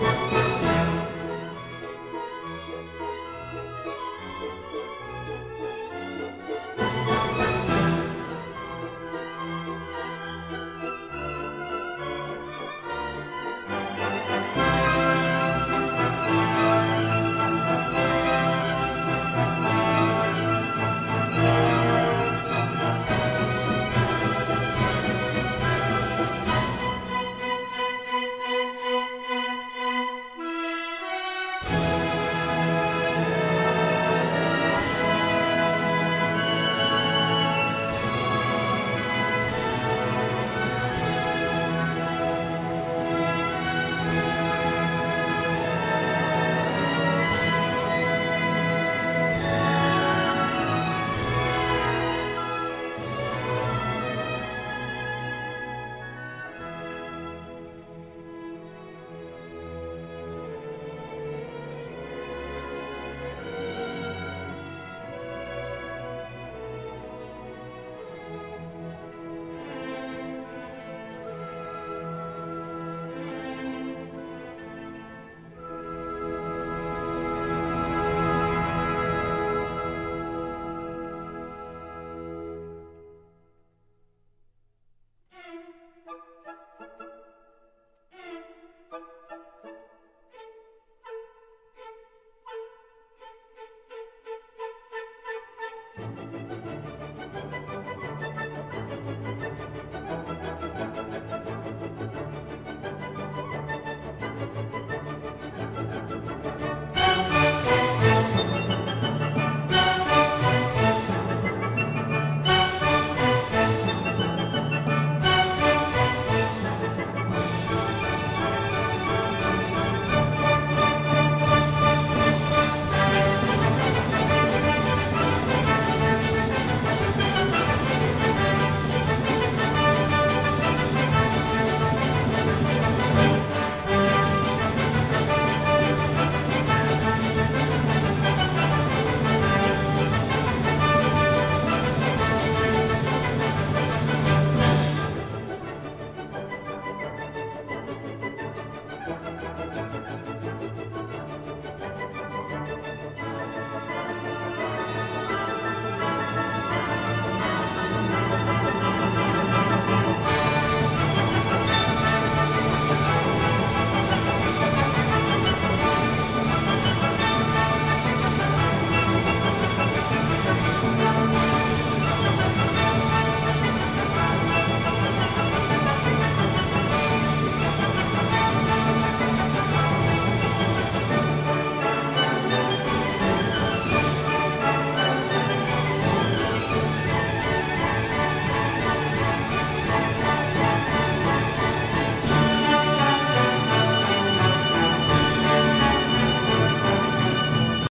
Música